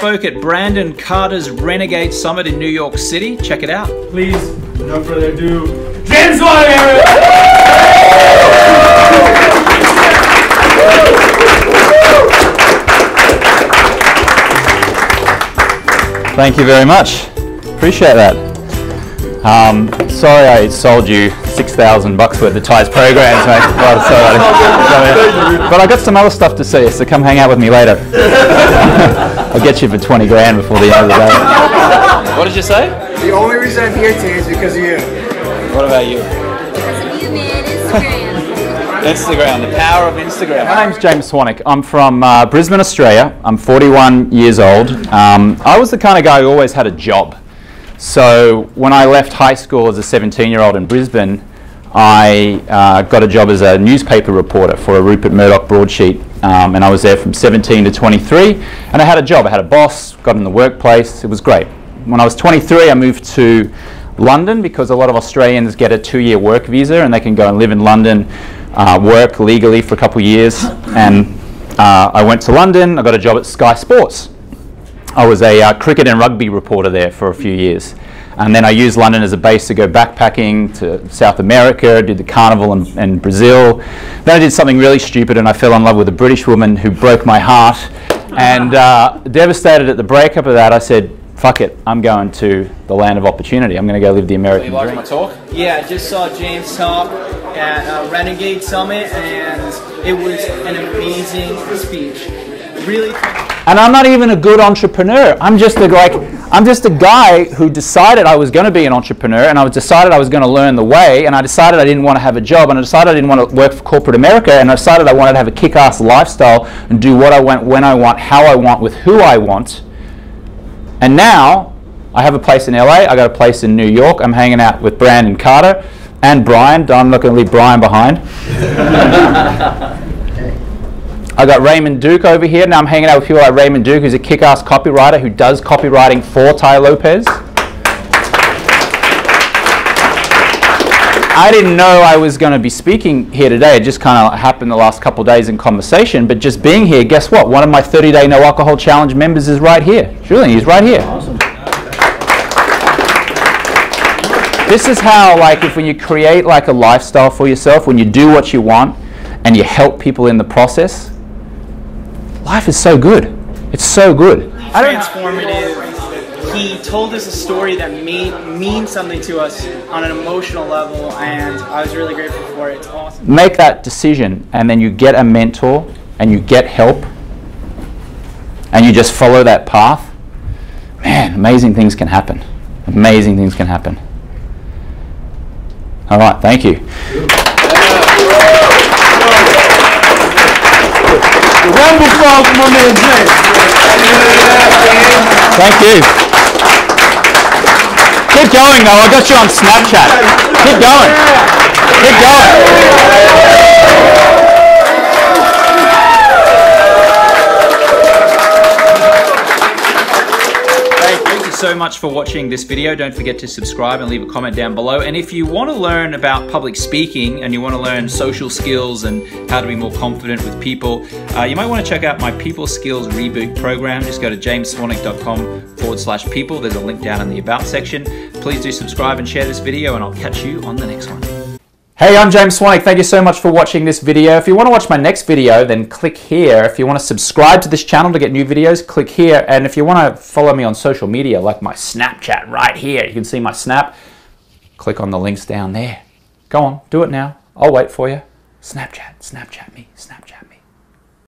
spoke at Brandon Carter's Renegade Summit in New York City. Check it out. Please, without further ado, James Swanwick! Thank you very much. Appreciate that. Um, sorry I sold you 6,000 bucks worth of Tai's programs, mate. Well, sorry. but I got some other stuff to see, so come hang out with me later. I'll get you for 20 grand before the end of the day. What did you say? The only reason I'm here today is because of you. What about you? Because of you, man. Instagram. Instagram, the power of Instagram. My name's James Swanwick. I'm from uh, Brisbane, Australia. I'm 41 years old. Um, I was the kind of guy who always had a job. So when I left high school as a 17 year old in Brisbane, I uh, got a job as a newspaper reporter for a Rupert Murdoch broadsheet. Um, and I was there from 17 to 23. And I had a job. I had a boss, got in the workplace. It was great. When I was 23, I moved to London because a lot of Australians get a two year work visa and they can go and live in London uh, work legally for a couple of years. And uh, I went to London, I got a job at Sky Sports. I was a uh, cricket and rugby reporter there for a few years. And then I used London as a base to go backpacking to South America, did the carnival in, in Brazil. Then I did something really stupid and I fell in love with a British woman who broke my heart. And uh, devastated at the breakup of that, I said, fuck it, I'm going to the land of opportunity. I'm going to go live the American dream. my talk? Yeah, I just saw James talk at uh, Renegade Summit, and it was an amazing speech. Really. And I'm not even a good entrepreneur. I'm just a like I'm just a guy who decided I was going to be an entrepreneur and I decided I was going to learn the way and I decided I didn't want to have a job and I decided I didn't want to work for corporate America and I decided I wanted to have a kick-ass lifestyle and do what I want when I want, how I want with who I want. And now I have a place in LA, I got a place in New York. I'm hanging out with Brandon Carter and Brian. I'm not going to leave Brian behind. I got Raymond Duke over here. Now I'm hanging out with people like Raymond Duke, who's a kick-ass copywriter who does copywriting for Tai Lopez. I didn't know I was going to be speaking here today. It just kind of happened the last couple days in conversation. But just being here, guess what? One of my 30-day no alcohol challenge members is right here. Julian, he's right here. Awesome. This is how, like, if when you create like a lifestyle for yourself, when you do what you want, and you help people in the process, life is so good. It's so good. Transformative. He told us a story that made mean something to us on an emotional level, and I was really grateful for it. It's awesome. Make that decision, and then you get a mentor, and you get help, and you just follow that path. Man, amazing things can happen. Amazing things can happen. All right, thank you. Applause for my man James. Thank you. Keep going though, I got you on Snapchat. Keep going. Keep going. So much for watching this video. Don't forget to subscribe and leave a comment down below. And if you want to learn about public speaking and you want to learn social skills and how to be more confident with people, uh, you might want to check out my People Skills Reboot program. Just go to jamesswanwick.com forward slash people. There's a link down in the About section. Please do subscribe and share this video, and I'll catch you on the next one. Hey, I'm James Swanwick. Thank you so much for watching this video. If you want to watch my next video, then click here. If you want to subscribe to this channel to get new videos, click here. And if you want to follow me on social media, like my Snapchat right here, you can see my Snap, click on the links down there. Go on, do it now. I'll wait for you. Snapchat, Snapchat me, Snapchat me.